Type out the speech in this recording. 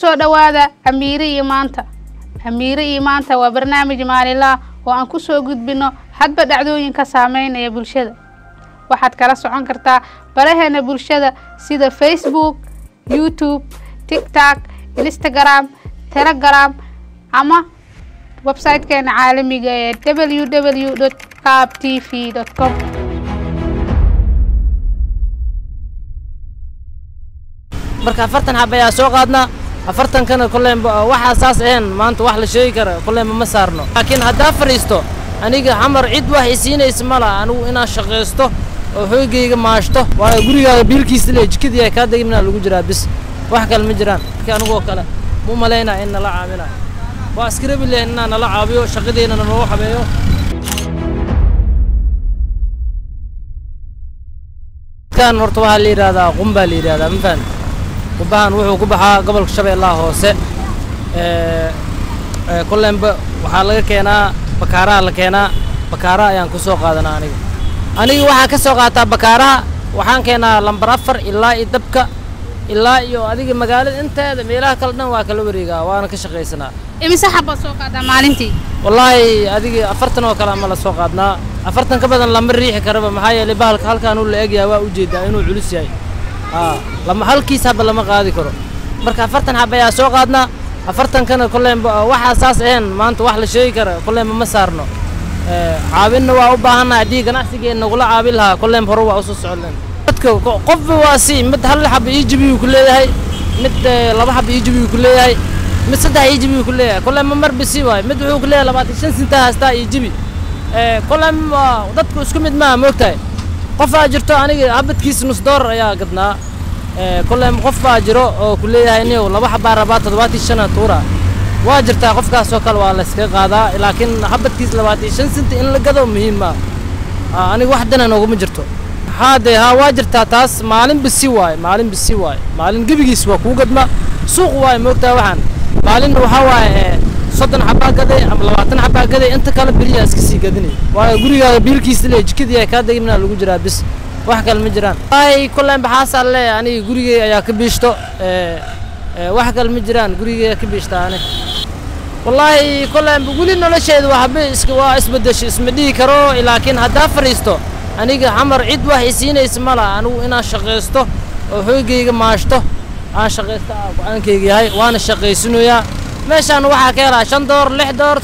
soo dhawaada amiire iyo maanta. Amiire iyo maanta waa barnaamij maalinlaah oo aan ku soo gudbino hadba dhacdooyinka saameynaya bulshada. Waxaad kala socon kartaa baraheena bulshada sida facebook youtube tiktok instagram telegram ama website-keena caalamiga ee www cab t v com. Marka afartan xab ayaa soo qaadnaa أفرتن كنا كلهم واحد أساس هن ما أنت واحد لشيء كره كلهم ما صارنا. لكن هذا فريستو أنا يعني عمر عد واحد يسينا اسمه أنا وإنا شقيسته وهو جيجا ماشته وأقولي يا بيل كيسلي كذي يا كذا يمنا لوجرا بس. واحد كلام جران كان هو كلا مو ملينا إن لا عاملا وأسكرب اللي إن أنا لا عابيو شقدي إن أنا نروح بيو. كان مرتوها لي هذا قنبل لي هذا مثلاً qumbahan wuxuu ku baxaa gobolka shabeellaha hoose. Kolleynba waxaa laga keenaa bakaaraha la keenaa. Bakaaraha ayaan ku soo qaadanaa aniga. Aniga waxaa ka soo qaataa bakaaraha. Waxaan keenaa lambar afar ilaa iyo dabka ilaa iyo adiga magaalada inteeda. Meelaha kale dhan waa kala wareegaa waana ka shaqaysanaa. Imise xabbaad soo qaadaa maalintii? Wallaahi adiga afartan oo kale ama la soo qaadnaa. Afartan ka badan lama riixi karaba maxaa yeelay bahalka halkaan uu la egyahay waa u jeedaa inuu culus yahay لما هالكي سب لما قاعد يكره مركا فرتن حبي أسوق قادنا فرتن كنا كلهم واحد أساس إيهن ما أنت واحد الشيء كره كلهم ما صارنا عابين وعوبة هنا عادي جناس تيجي نقول عابيلها كلهم فروا أسس علنا متكو قف واسي مت هل حبي يجبي وكله هاي مت لما حبي يجبي وكله هاي مت سد هاي يجبي وكله هاي كلهم ممر بسيب مت هو كله لما تشين سنتها استا يجبي كلهم ودتكو سكمت ما مكتئ qofaa jirto aniga habadkiisa nus doolar ayaa gadnaa. Kolleynba qof baa jiro oo ku leeyahay niyow laba xabaa rabaa toddobaatii shana tuura. Waa jirtaa qofkaasoo kale waa layskaga qaadaa laakiin habadkiis labaatan shan sinta in la gado muhiim maa aniga wax dana nooguma jirto. Haa dee haa waa jirtaa taas maalinba si waaye maalinba si waaye. Maalin gebigiis waa kuu gadma suuq waaye moogtaa waxaan. Maalinna waxaa waaye soddon xabaa gaday ama labaatan xabaa gaday inta kale beriyaa iska sii gadinay waayo gurigaaga biilkiisa le jikadii ay kaa degmina lagu jiraa bis. Wax kale ma jiraan. Wallaahi kolleyn baxaasaa le aniga gurigey ayaa ka biishto. Wax kale ma jiraan gurigey ka biishtaa ani. Wallaahi kolleynba weli nolosheeda waxba waa isbedesho isma dhihi karo laakiin haddaa fadhiisto aniga xamar cid wax isiinaysa ma laha. Anigu inaan shaqaysto oo xoogayga maashto aan shaqaysto aa go'aankayga yahay waana shaqaysanayaa مشان وحا كيرا شندور لحدور